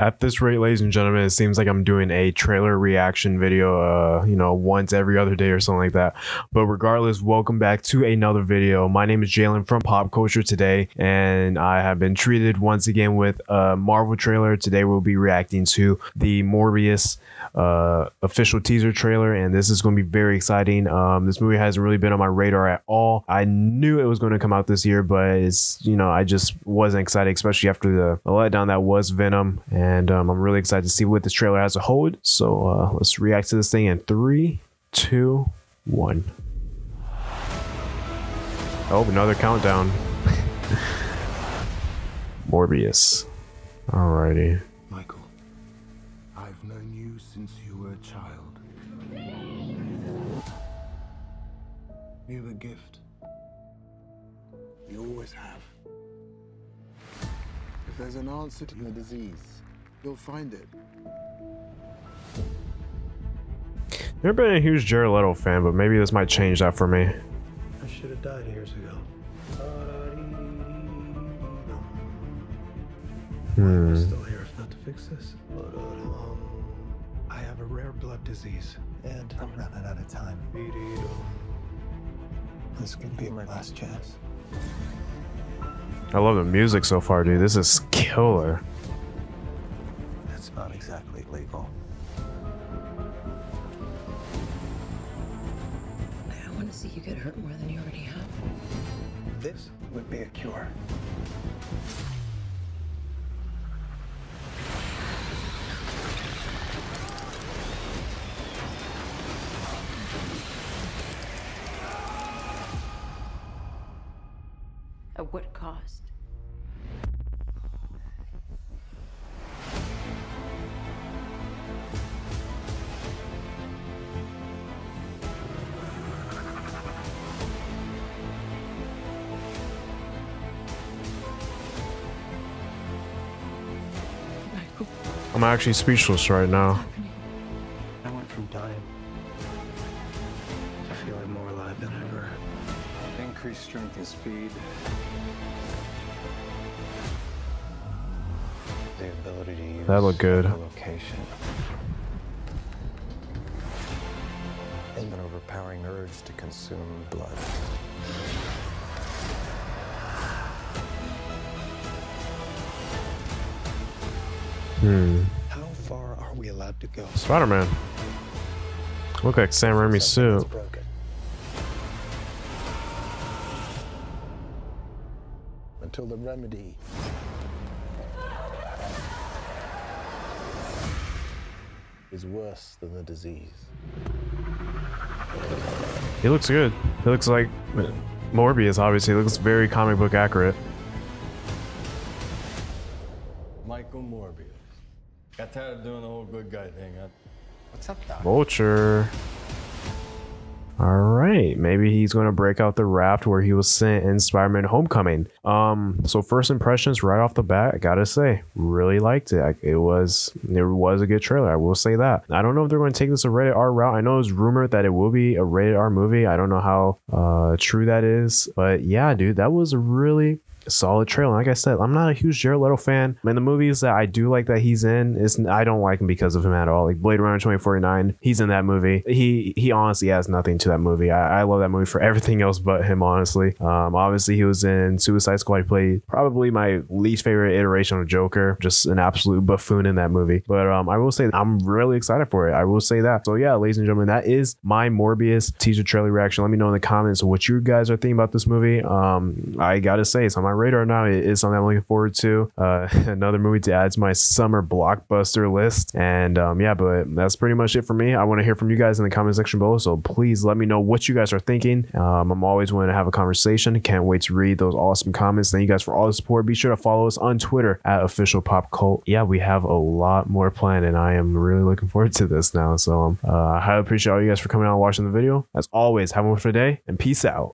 At this rate, ladies and gentlemen, it seems like I'm doing a trailer reaction video, uh, you know, once every other day or something like that. But regardless, welcome back to another video. My name is Jalen from Pop Culture today, and I have been treated once again with a Marvel trailer. Today we'll be reacting to the Morbius uh, official teaser trailer, and this is going to be very exciting. Um, this movie hasn't really been on my radar at all. I knew it was going to come out this year, but it's you know I just wasn't excited, especially after the, letdown that was Venom, and um, I'm really excited to see what this trailer has to hold. So uh, let's react to this thing in three, two, one. Oh, another countdown. Morbius. Alrighty. Michael, I've known you since you were a child. You're a gift. You always have. If there's an answer to your disease, you'll find it. Never been a huge Jared Leto fan, but maybe this might change that for me. I should have died years ago. Hmm. I'm still here if not to fix this. But, um, I have a rare blood disease, and I'm running out of time. This could be my last chance. I love the music so far, dude. This is killer. That's legal. I don't want to see you get hurt more than you already have. This would be a cure. At what cost? I'm actually speechless right now. I went from dying to feeling more alive than ever. Increased strength and speed. The ability to use That looked good. location. And an overpowering urge to consume blood. Hmm. How far are we allowed to go? Spider Man. Look like Sam Raimi's suit. broken. Until the remedy is worse than the disease. He looks good. He looks like Morbius, obviously. He looks very comic book accurate. Michael Morbius. Got tired of doing the whole good guy thing, huh? What's up, Doc? Vulture. All right, maybe he's going to break out the raft where he was sent in Spider-Man: Homecoming. Um, so first impressions right off the bat, I gotta say, really liked it. It was it was a good trailer. I will say that. I don't know if they're going to take this a rated R route. I know it's rumored that it will be a rated R movie. I don't know how uh, true that is, but yeah, dude, that was a really solid trailer. Like I said, I'm not a huge Jared Leto fan. I mean, the movies that I do like that he's in is I don't like him because of him at all. Like Blade Runner 2049, he's in that movie. He he honestly has nothing to that movie. I, I love that movie for everything else but him. Honestly, um, obviously he was in Suicide Squad. He played probably my least favorite iteration of Joker. Just an absolute buffoon in that movie. But um, I will say I'm really excited for it. I will say that. So yeah, ladies and gentlemen, that is my Morbius teaser trailer reaction. Let me know in the comments what you guys are thinking about this movie. Um, I gotta say on my radar now. It is something I'm looking forward to. Uh, another movie to add to my summer blockbuster list. And um, yeah, but that's pretty much it for me. I want to hear from you guys in the comment section below. So please let me know what you guys are thinking. Um, I'm always willing to have a conversation. Can't wait to read those awesome comments. Thank you guys for all the support. Be sure to follow us on Twitter at official pop cult. Yeah, we have a lot more planned, and I am really looking forward to this now. So um, uh, I highly appreciate all you guys for coming out and watching the video. As always, have a wonderful day and peace out.